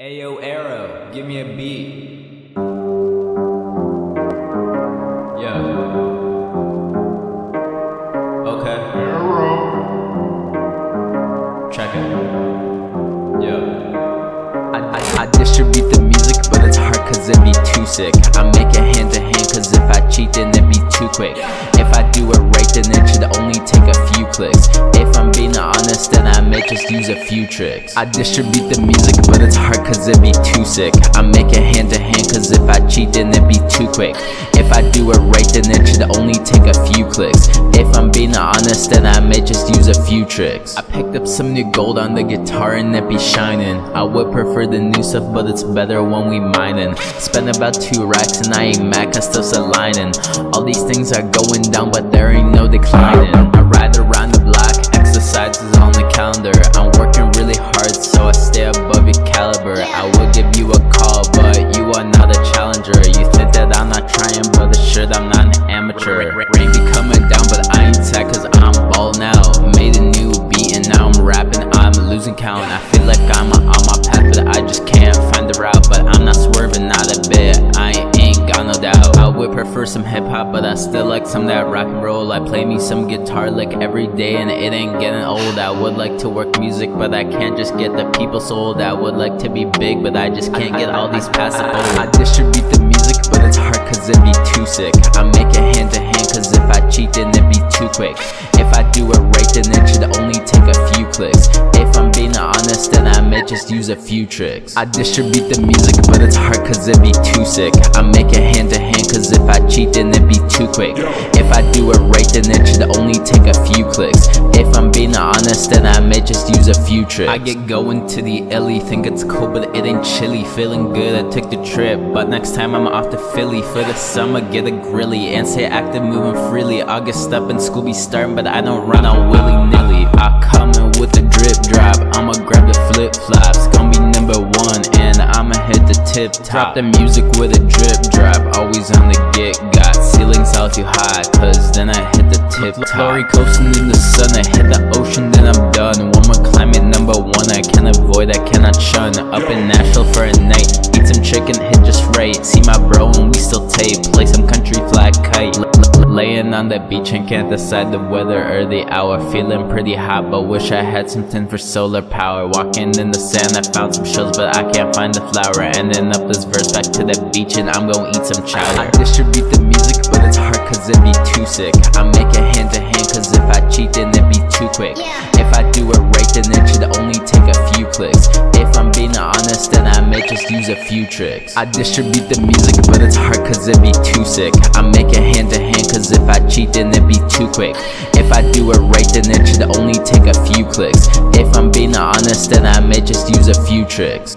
Ayo Aero, give me a beat. Yeah. Okay. Aero. Check it. Yeah. I, I, I distribute the music, but it's hard cause it be too sick. I make it hand to hand cause if I cheat then it be too quick. If I do it right then it should only take a few clicks. If I'm being may just use a few tricks. I distribute the music, but it's hard cause it be too sick. I make it hand to hand cause if I cheat then it be too quick. If I do it right then it should only take a few clicks. If I'm being honest then I may just use a few tricks. I picked up some new gold on the guitar and it be shining. I would prefer the new stuff but it's better when we mining. Spend about two racks and I ain't mad cause stuff's aligning. All these things are going down but there ain't no declining. I ride calendar. I'm working really hard so I stay above your caliber. I will give you a call but you are not a challenger. You think that I'm not trying but it's sure I'm not an amateur. Rain be coming down but I ain't sad cause I'm ball now. Made a new beat and now I'm rapping. I'm losing count. I feel like I'm on my path but I just can't find the route. But I'm not swerving not a bit. I Some hip hop but I still like some that rock and roll. I play me some guitar like every day and it ain't getting old. I would like to work music but I can't just get the people sold. I would like to be big but I just can't get all these passive old. I distribute the music but it's hard cause it be too sick. I make it hand to hand cause if I cheat then it be too quick. Use a few tricks. I distribute the music but it's hard cause it be too sick. I make it hand to hand cause if I cheat then it be too quick. If I do it right then it should only take a few clicks. If I'm being honest then I may just use a few tricks. I get going to the illy, think it's cool but it ain't chilly. Feeling good, I took the trip, but next time I'm off to Philly for the summer. Get a grilly and stay active, moving freely. August up and school be starting, but I don't run on willy nilly. I Drop the music with a drip drop, always on the get. Got ceilings all too high, cause then I hit the tip. Glory coasting in the sun, I hit the ocean, then I'm done. One more climate number one, I can't avoid, I cannot shun. Up in Nashville for a night, eat some chicken, hit just right. See my bro and we still tape, play some country flag kite. Laying on the beach and can't decide the weather or the hour. Feeling pretty hot, but wish I had something for solar power. Walking in the sand, I found some shells, but I can't find the flower. Ending up this verse back to the beach, and I'm gonna eat some chowder. I distribute the music, sick. I make it hand to hand, cause if I cheat, then it'd be too quick. If I do it right, then it should only take a few clicks. If I'm being honest, then I may just use a few tricks. I distribute the music, but it's hard cause it'd be too sick. I make it hand to hand, cause if I cheat, then it'd be too quick. If I do it right, then it should only take a few clicks. If I'm being honest, then I may just use a few tricks.